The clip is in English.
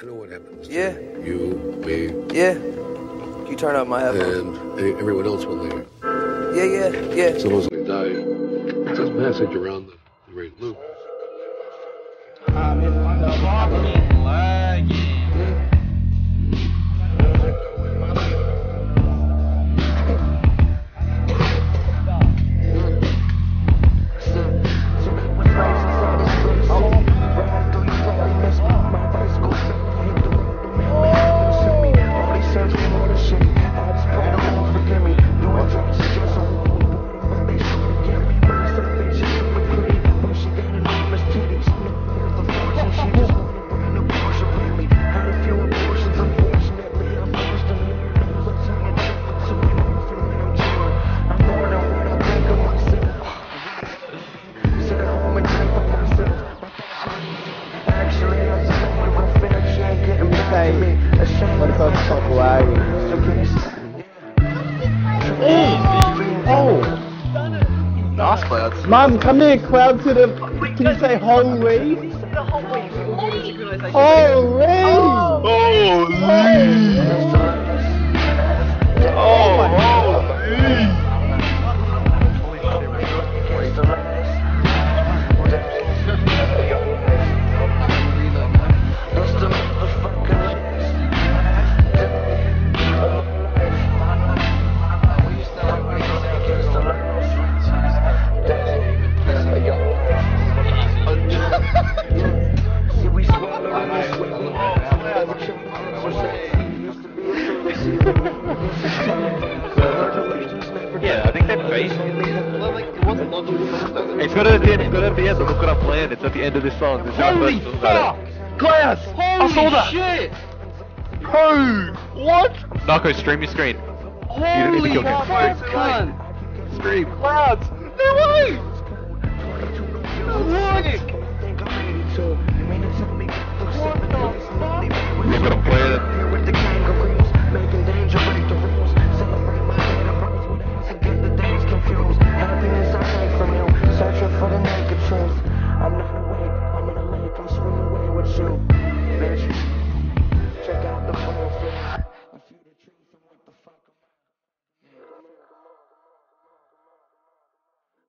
I know what happens. to Yeah. You, me, Yeah. You turn up my headphones. and e- everyone else will leave. Yeah, yeah, yeah. supposedly die. It's this message around the, the great loop. What about Hawaii? Oh! Nice clouds. Mum, come here, cloud to the. Can you say holy? Holy! Yeah, I think that face. Well, like, it wasn't logical. It's got at the end. It's at the end. Look what I planned. It's at the end of this song. This Holy is about it. Glass! I saw that! shit! Who? What? Narco, stream your screen. You don't need to Holy kill him. fuck, cunt! Stream. Clouds! Mama.